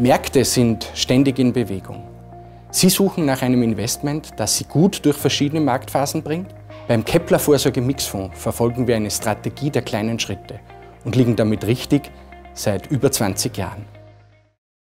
Märkte sind ständig in Bewegung. Sie suchen nach einem Investment, das Sie gut durch verschiedene Marktphasen bringt. Beim Kepler Vorsorge Mixfonds verfolgen wir eine Strategie der kleinen Schritte und liegen damit richtig seit über 20 Jahren.